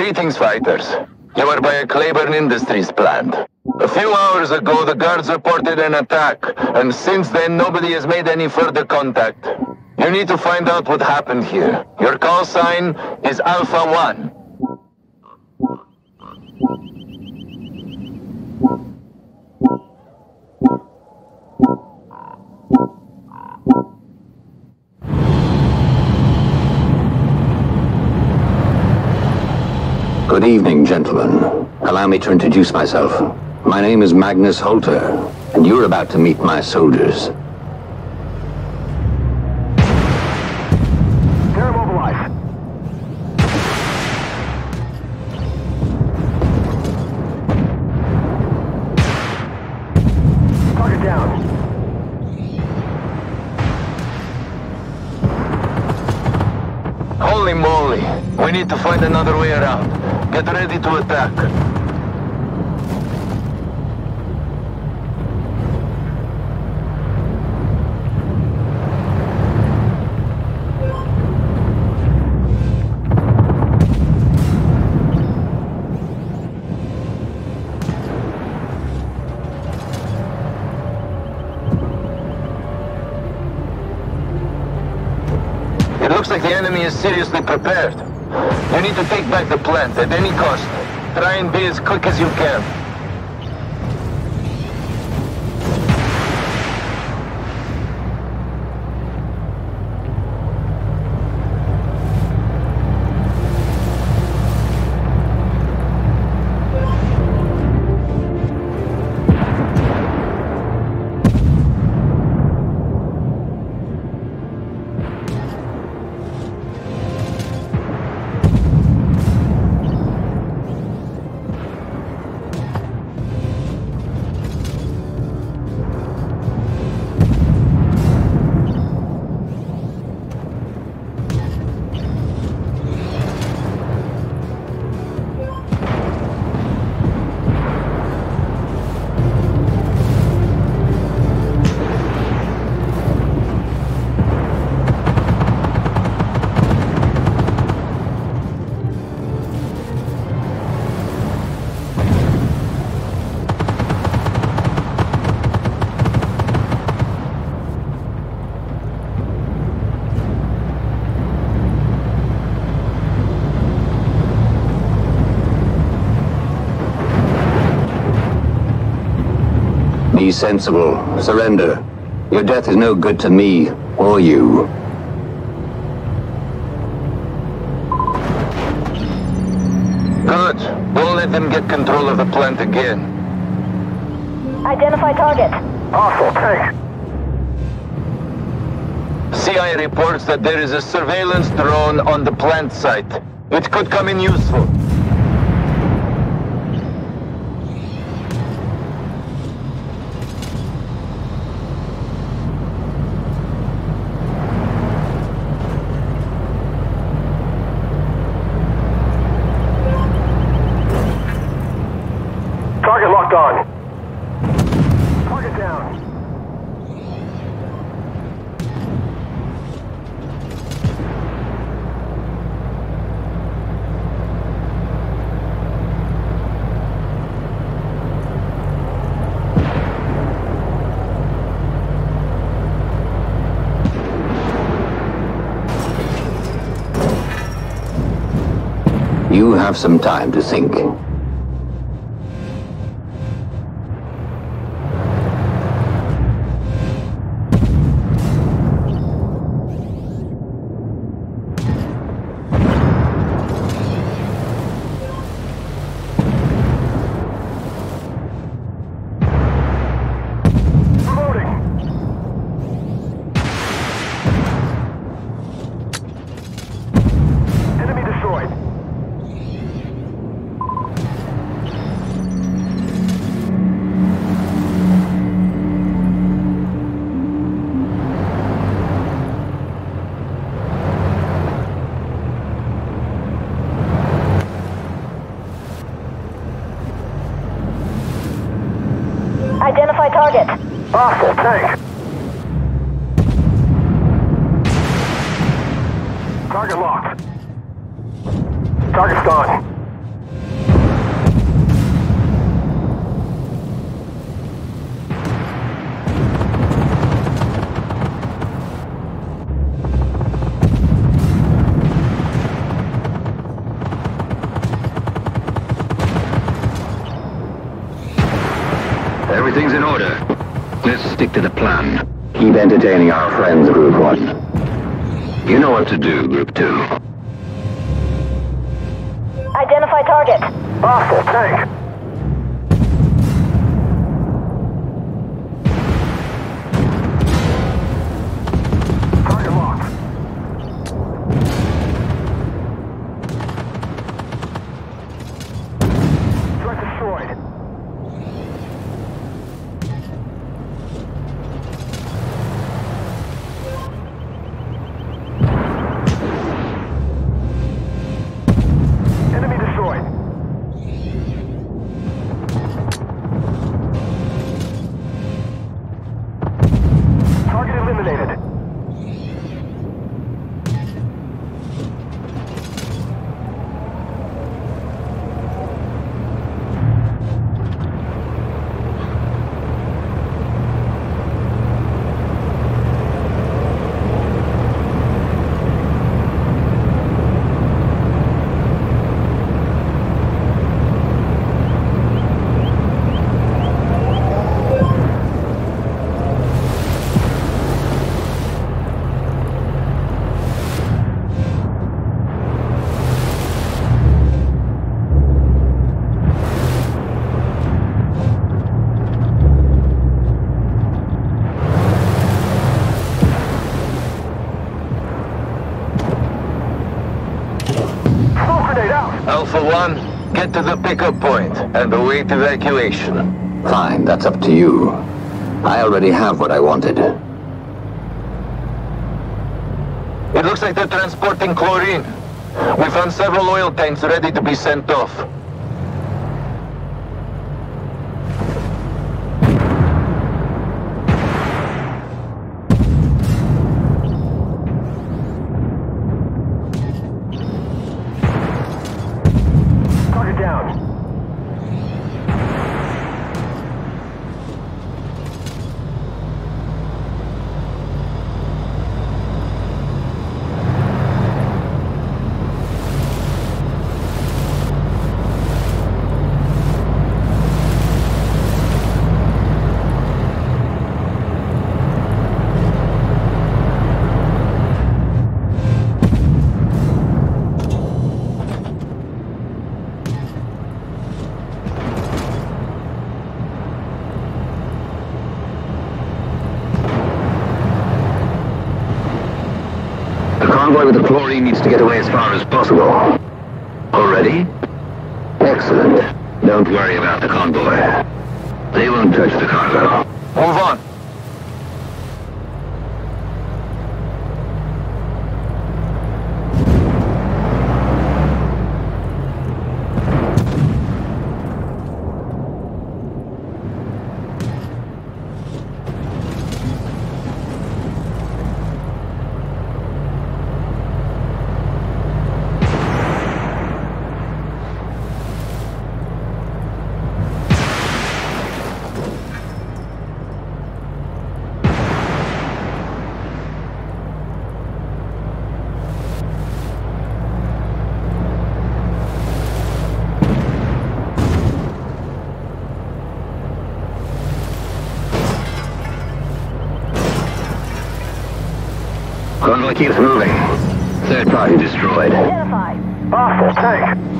Greetings, fighters. You are by a Claiborne Industries plant. A few hours ago, the guards reported an attack, and since then, nobody has made any further contact. You need to find out what happened here. Your call sign is Alpha One. Good evening, gentlemen. Allow me to introduce myself. My name is Magnus Holter, and you're about to meet my soldiers. They're immobilized. Target down. Holy moly! We need to find another way around. Get ready to attack. It looks like the enemy is seriously prepared. You need to take back the plant at any cost. Try and be as quick as you can. Be sensible. Surrender. Your death is no good to me or you. Good. Don't let them get control of the plant again. Identify target. Hostile tank. CI reports that there is a surveillance drone on the plant site, which could come in useful. Have some time to think. Target. Hostile tank. In order. Let's stick to the plan. Keep entertaining our friends, Group 1. You know what to do, Group 2. Identify target. Hostile tank. Get to the pickup point and await evacuation. Fine, that's up to you. I already have what I wanted. It looks like they're transporting chlorine. We found several oil tanks ready to be sent off. Convoy with the chlorine needs to get away as far as possible. Already? Excellent. Don't worry about the convoy. They won't touch the cargo. Move on. Convoy keeps moving. Third party destroyed. Identify. Hostile tank.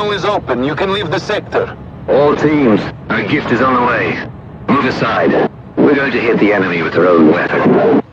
Tunnel is open. You can leave the sector. All teams, our gift is on the way. Move aside. We're going to hit the enemy with their own weapon.